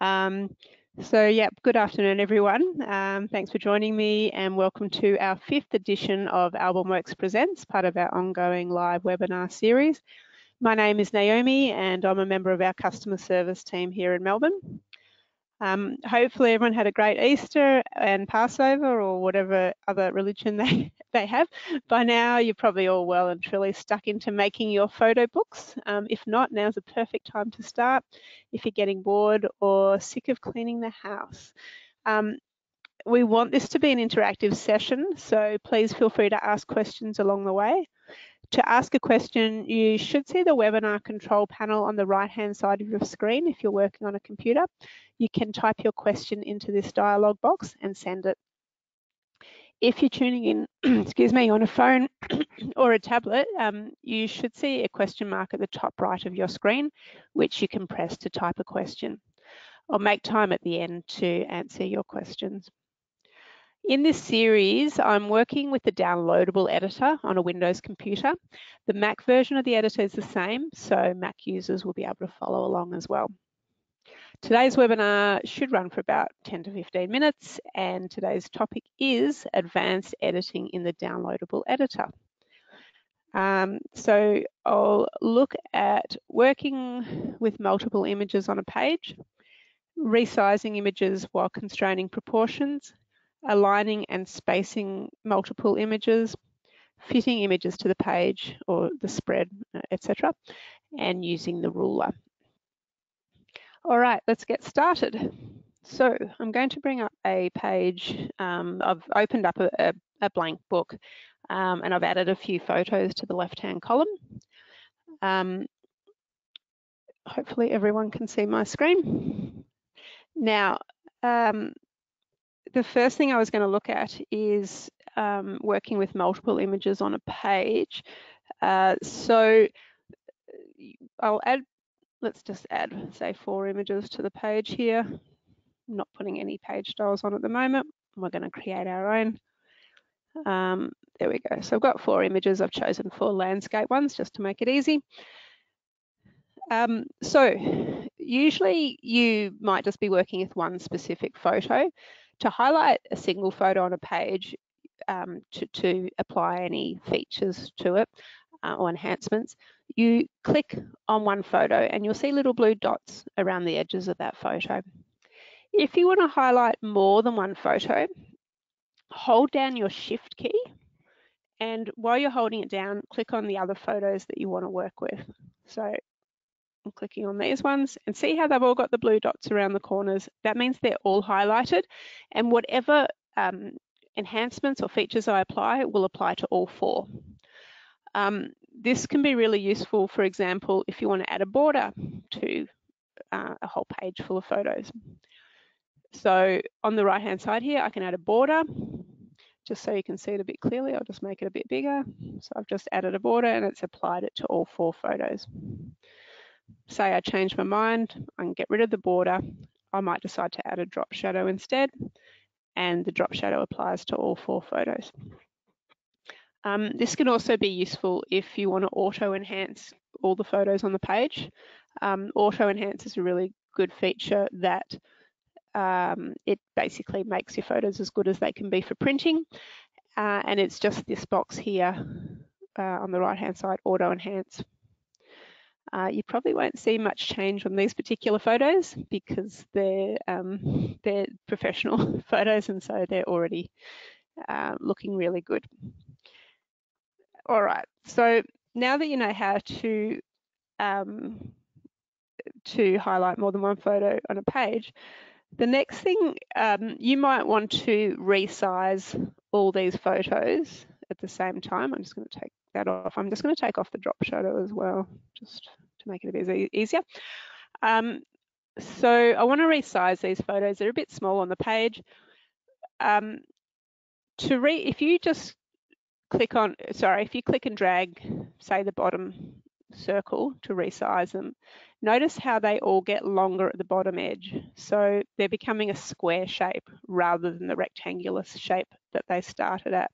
Um, so, yeah, good afternoon, everyone. Um, thanks for joining me and welcome to our fifth edition of Albumworks Presents, part of our ongoing live webinar series. My name is Naomi and I'm a member of our customer service team here in Melbourne. Um, hopefully everyone had a great Easter and Passover or whatever other religion they, they have. By now, you're probably all well and truly stuck into making your photo books. Um, if not, now's a perfect time to start if you're getting bored or sick of cleaning the house. Um, we want this to be an interactive session, so please feel free to ask questions along the way. To ask a question, you should see the webinar control panel on the right-hand side of your screen if you're working on a computer. You can type your question into this dialog box and send it. If you're tuning in, excuse me, on a phone or a tablet, um, you should see a question mark at the top right of your screen, which you can press to type a question. I'll make time at the end to answer your questions. In this series, I'm working with the downloadable editor on a Windows computer. The Mac version of the editor is the same, so Mac users will be able to follow along as well. Today's webinar should run for about 10 to 15 minutes, and today's topic is advanced editing in the downloadable editor. Um, so I'll look at working with multiple images on a page, resizing images while constraining proportions, aligning and spacing multiple images, fitting images to the page or the spread, etc., and using the ruler. All right, let's get started. So I'm going to bring up a page. Um, I've opened up a, a, a blank book um, and I've added a few photos to the left-hand column. Um, hopefully everyone can see my screen. Now, um, the first thing I was going to look at is um, working with multiple images on a page. Uh, so I'll add, let's just add, say, four images to the page here. I'm not putting any page styles on at the moment. We're going to create our own. Um, there we go. So I've got four images. I've chosen four landscape ones just to make it easy. Um, so usually you might just be working with one specific photo to highlight a single photo on a page um, to, to, apply any features to it uh, or enhancements, you click on one photo and you'll see little blue dots around the edges of that photo. If you want to highlight more than one photo, hold down your shift key and while you're holding it down, click on the other photos that you want to work with. So I'm clicking on these ones and see how they've all got the blue dots around the corners. That means they're all highlighted and whatever um, enhancements or features I apply will apply to all four. Um, this can be really useful, for example, if you want to add a border to uh, a whole page full of photos. So on the right hand side here, I can add a border just so you can see it a bit clearly. I'll just make it a bit bigger. So I've just added a border and it's applied it to all four photos say I change my mind, can get rid of the border. I might decide to add a drop shadow instead, and the drop shadow applies to all four photos. Um, this can also be useful if you want to auto enhance all the photos on the page. Um, auto enhance is a really good feature that um, it basically makes your photos as good as they can be for printing. Uh, and it's just this box here uh, on the right hand side, auto enhance. Uh, you probably won't see much change on these particular photos because they're, um, they're professional photos and so they're already uh, looking really good. All right, so now that you know how to um, to highlight more than one photo on a page, the next thing um, you might want to resize all these photos at the same time. I'm just going to take that off. I'm just going to take off the drop shadow as well, just to make it a bit easier. Um, so I want to resize these photos. They're a bit small on the page. Um, to re, if you just click on, sorry, if you click and drag, say the bottom circle to resize them, notice how they all get longer at the bottom edge. So they're becoming a square shape rather than the rectangular shape that they started at.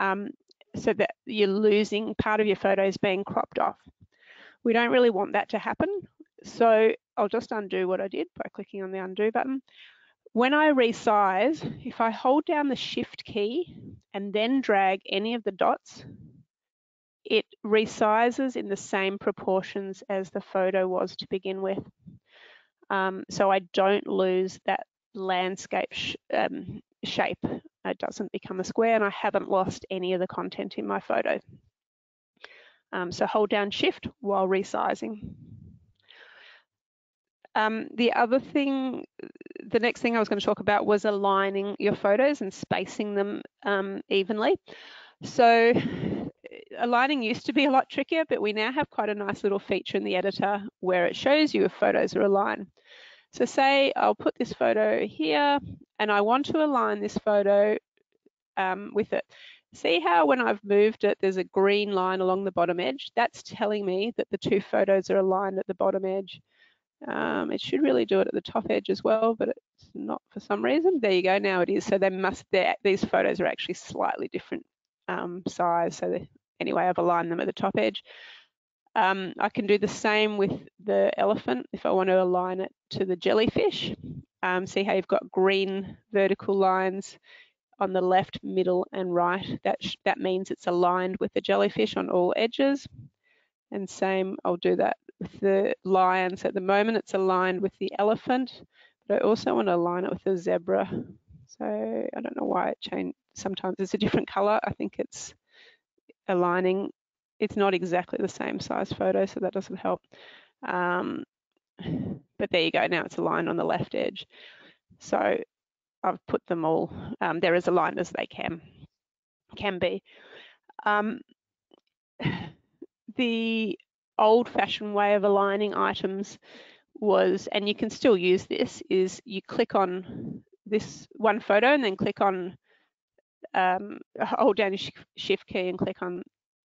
Um, so that you're losing part of your photos being cropped off. We don't really want that to happen. so I'll just undo what I did by clicking on the undo button. When I resize, if I hold down the shift key and then drag any of the dots, it resizes in the same proportions as the photo was to begin with. Um, so I don't lose that landscape sh um, shape. It doesn't become a square and I haven't lost any of the content in my photo. Um, so hold down shift while resizing. Um, the other thing, the next thing I was going to talk about was aligning your photos and spacing them um, evenly. So aligning used to be a lot trickier, but we now have quite a nice little feature in the editor where it shows you if photos are aligned. So say I'll put this photo here and I want to align this photo um, with it. See how when I've moved it, there's a green line along the bottom edge? That's telling me that the two photos are aligned at the bottom edge. Um, it should really do it at the top edge as well, but it's not for some reason. There you go, now it is. So they must, these photos are actually slightly different um, size. So anyway, I've aligned them at the top edge. Um, I can do the same with the elephant if I want to align it to the jellyfish. Um, see how you've got green vertical lines on the left, middle and right. That, that means it's aligned with the jellyfish on all edges. And same, I'll do that with the lions. At the moment, it's aligned with the elephant, but I also want to align it with the zebra. So I don't know why it changed. Sometimes it's a different color. I think it's aligning it's not exactly the same size photo, so that doesn't help. Um, but there you go, now it's aligned on the left edge. So I've put them all, um, they're as aligned as they can, can be. Um, the old fashioned way of aligning items was, and you can still use this, is you click on this one photo and then click on, um, hold down your shift key and click on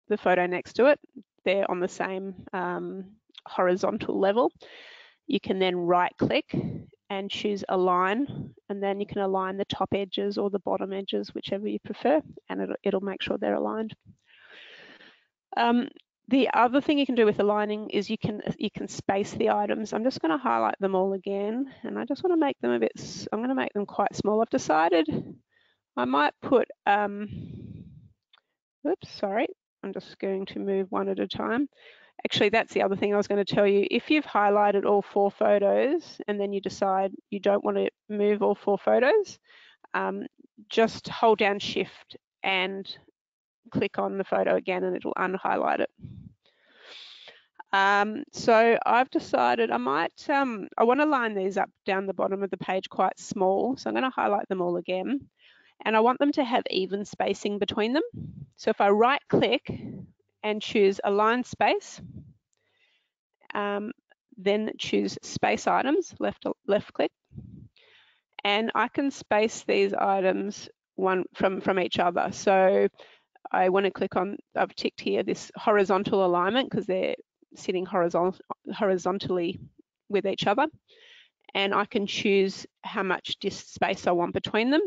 the photo next to it. They're on the same um, horizontal level. You can then right click and choose align and then you can align the top edges or the bottom edges, whichever you prefer, and it'll, it'll make sure they're aligned. Um, the other thing you can do with aligning is you can you can space the items. I'm just going to highlight them all again, and I just want to make them a bit. I'm going to make them quite small. I've decided I might put. Um, oops, sorry. I'm just going to move one at a time. Actually, that's the other thing I was going to tell you. If you've highlighted all four photos and then you decide you don't want to move all four photos, um, just hold down shift and click on the photo again and it'll unhighlight it. Um, so I've decided I might, um, I want to line these up down the bottom of the page quite small. So I'm going to highlight them all again and I want them to have even spacing between them. So if I right click and choose align space, um, then choose space items, left, left click, and I can space these items one from, from each other. So I want to click on, I've ticked here this horizontal alignment because they're sitting horizontal, horizontally with each other. And I can choose how much space I want between them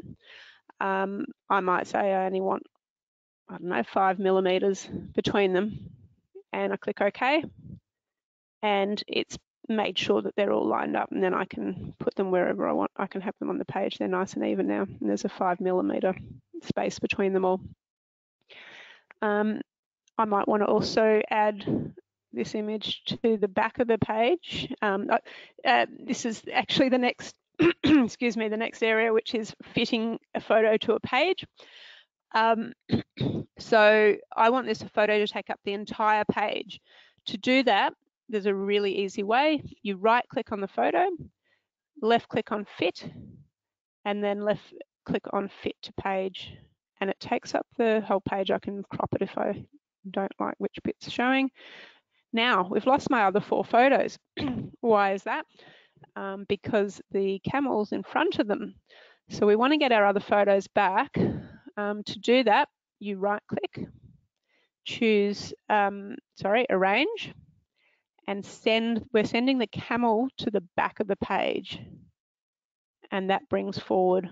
um, I might say I only want, I don't know, five millimeters between them. And I click OK. And it's made sure that they're all lined up and then I can put them wherever I want. I can have them on the page. They're nice and even now. And there's a five millimeter space between them all. Um, I might want to also add this image to the back of the page. Um, uh, uh this is actually the next excuse me, the next area, which is fitting a photo to a page. Um, so I want this photo to take up the entire page. To do that, there's a really easy way. You right click on the photo, left click on fit, and then left click on fit to page. And it takes up the whole page. I can crop it if I don't like which bit's showing. Now, we've lost my other four photos. Why is that? um, because the camel's in front of them. So we want to get our other photos back. Um, to do that, you right click, choose, um, sorry, arrange, and send, we're sending the camel to the back of the page. And that brings forward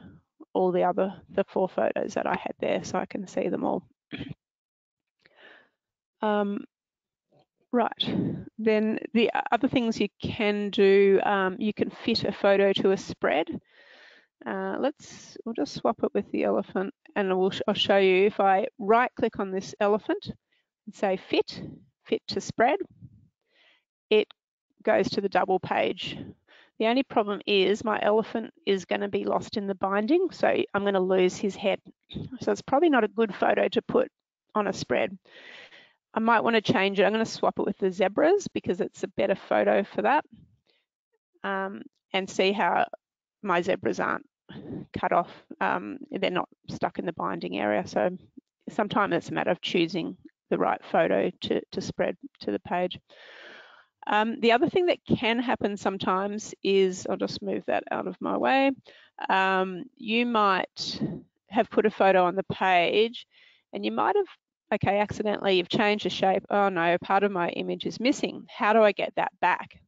all the other, the four photos that I had there so I can see them all. Um, Right, then the other things you can do, um, you can fit a photo to a spread. Uh, let's, we'll just swap it with the elephant and we'll, I'll show you if I right click on this elephant and say fit, fit to spread, it goes to the double page. The only problem is my elephant is going to be lost in the binding, so I'm going to lose his head. So it's probably not a good photo to put on a spread. I might want to change it. I'm going to swap it with the zebras because it's a better photo for that um, and see how my zebras aren't cut off. Um, they're not stuck in the binding area. So sometimes it's a matter of choosing the right photo to, to spread to the page. Um, the other thing that can happen sometimes is, I'll just move that out of my way, um, you might have put a photo on the page and you might have, okay, accidentally you've changed the shape. Oh no, part of my image is missing. How do I get that back?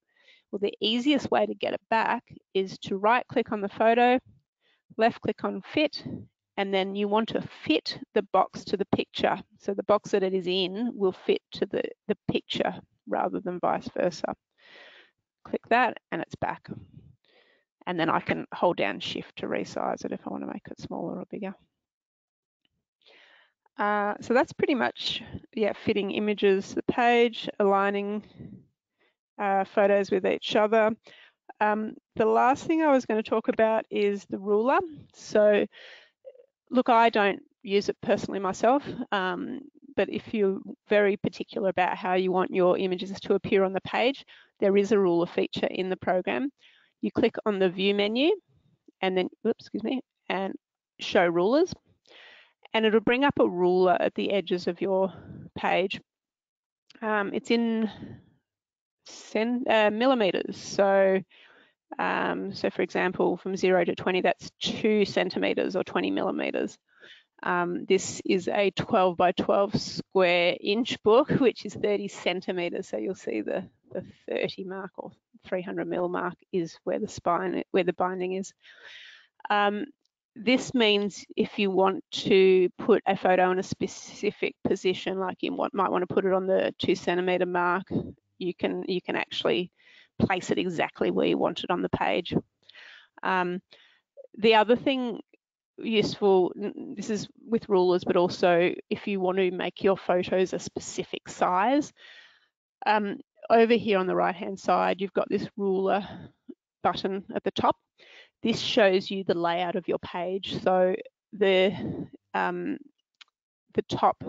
Well, the easiest way to get it back is to right click on the photo, left click on fit, and then you want to fit the box to the picture. So the box that it is in will fit to the, the picture rather than vice versa. Click that and it's back. And then I can hold down shift to resize it if I want to make it smaller or bigger. Uh, so that's pretty much, yeah, fitting images the page, aligning uh, photos with each other. Um, the last thing I was going to talk about is the ruler. So look, I don't use it personally myself, um, but if you're very particular about how you want your images to appear on the page, there is a ruler feature in the program. You click on the view menu and then, oops, excuse me, and show rulers and it'll bring up a ruler at the edges of your page. Um, it's in cent, uh, millimeters. So, um, so for example, from zero to 20, that's two centimeters or 20 millimeters. Um, this is a 12 by 12 square inch book, which is 30 centimeters. So you'll see the, the 30 mark or 300 mil mark is where the spine, where the binding is. Um, this means if you want to put a photo in a specific position, like you might want to put it on the two centimeter mark, you can you can actually place it exactly where you want it on the page. Um, the other thing useful, this is with rulers, but also if you want to make your photos a specific size, um, over here on the right hand side, you've got this ruler button at the top this shows you the layout of your page. So the um, the top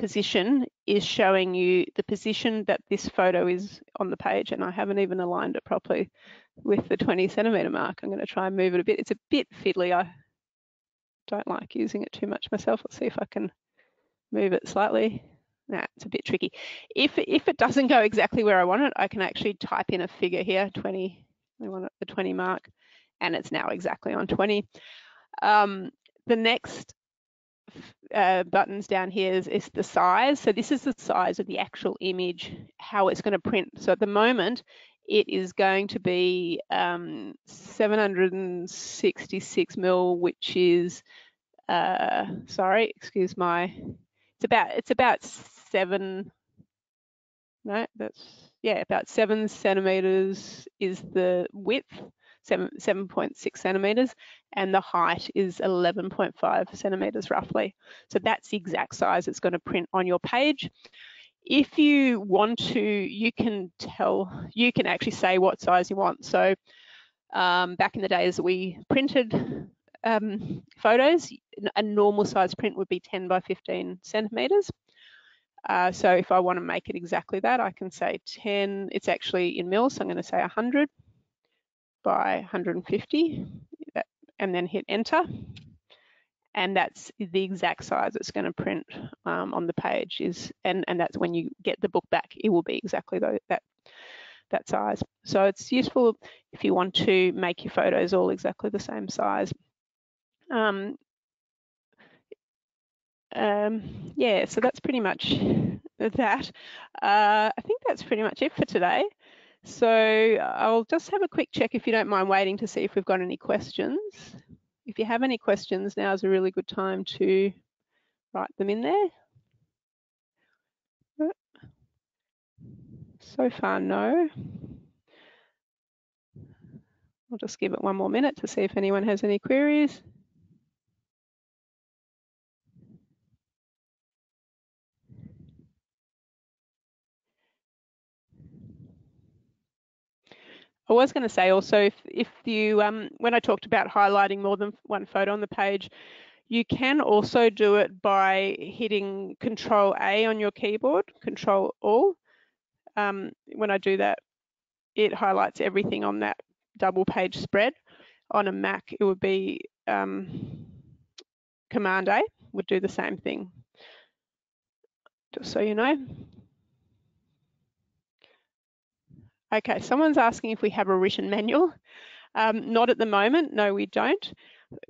position is showing you the position that this photo is on the page and I haven't even aligned it properly with the 20 centimeter mark. I'm going to try and move it a bit. It's a bit fiddly. I don't like using it too much myself. Let's see if I can move it slightly. Nah, it's a bit tricky. If, if it doesn't go exactly where I want it, I can actually type in a figure here, 20, I want it the 20 mark, and it's now exactly on 20. Um, the next uh, buttons down here is, is, the size. So this is the size of the actual image, how it's going to print. So at the moment, it is going to be um, 766 mil, which is, uh, sorry, excuse my, it's about, it's about seven, no, that's, yeah, about seven centimeters is the width 7.6 centimeters and the height is 11.5 centimeters roughly. So that's the exact size it's going to print on your page. If you want to, you can tell, you can actually say what size you want. So um, back in the days we printed um, photos, a normal size print would be 10 by 15 centimeters. Uh, so if I want to make it exactly that, I can say 10, it's actually in mils, so I'm going to say 100 by 150 and then hit enter. And that's the exact size it's going to print um, on the page is, and, and that's when you get the book back, it will be exactly that, that size. So it's useful if you want to make your photos all exactly the same size. Um, um, yeah, so that's pretty much that. Uh, I think that's pretty much it for today. So I'll just have a quick check if you don't mind waiting to see if we've got any questions. If you have any questions, now is a really good time to write them in there. Uh, so far, no. I'll just give it one more minute to see if anyone has any queries. I was going to say also, if, if you, um, when I talked about highlighting more than one photo on the page, you can also do it by hitting Control A on your keyboard, Control All. Um, when I do that, it highlights everything on that double page spread. On a Mac, it would be um, Command A, would do the same thing. Just so you know. Okay, someone's asking if we have a written manual. Um, not at the moment, no we don't,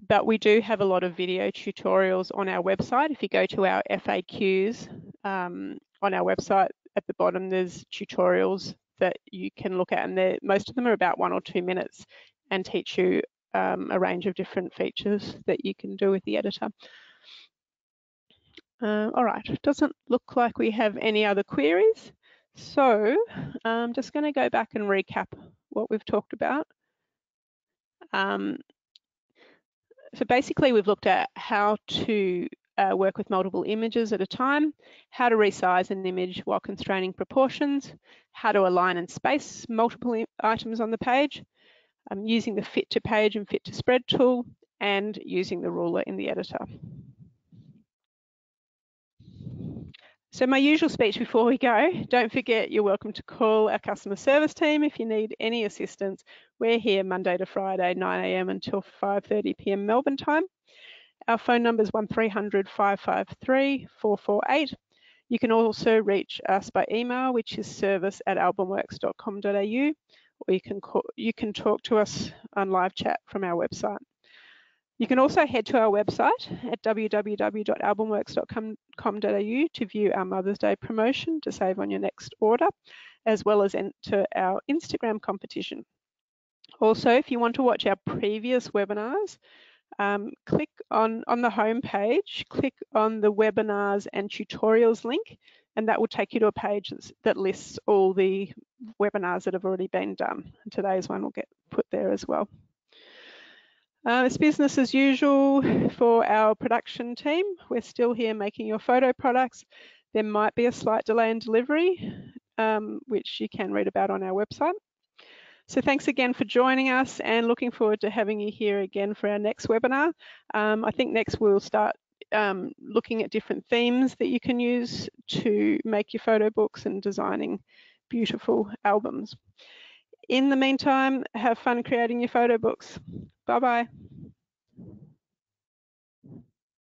but we do have a lot of video tutorials on our website. If you go to our FAQs um, on our website, at the bottom there's tutorials that you can look at and most of them are about one or two minutes and teach you um, a range of different features that you can do with the editor. Uh, all right, doesn't look like we have any other queries. So I'm just going to go back and recap what we've talked about. Um, so basically we've looked at how to uh, work with multiple images at a time, how to resize an image while constraining proportions, how to align and space multiple items on the page, um, using the fit to page and fit to spread tool, and using the ruler in the editor. So my usual speech before we go, don't forget you're welcome to call our customer service team if you need any assistance. We're here Monday to Friday, 9am until 5.30pm Melbourne time. Our phone number is 1300 553 448. You can also reach us by email, which is service at albumworks.com.au, or you can, call, you can talk to us on live chat from our website. You can also head to our website at www.albumworks.com.au to view our Mother's Day promotion to save on your next order, as well as enter our Instagram competition. Also, if you want to watch our previous webinars, um, click on, on the home page, click on the webinars and tutorials link, and that will take you to a page that lists all the webinars that have already been done. And today's one will get put there as well. Uh, it's business as usual for our production team. We're still here making your photo products. There might be a slight delay in delivery, um, which you can read about on our website. So thanks again for joining us and looking forward to having you here again for our next webinar. Um, I think next we'll start um, looking at different themes that you can use to make your photo books and designing beautiful albums. In the meantime, have fun creating your photo books. Bye bye.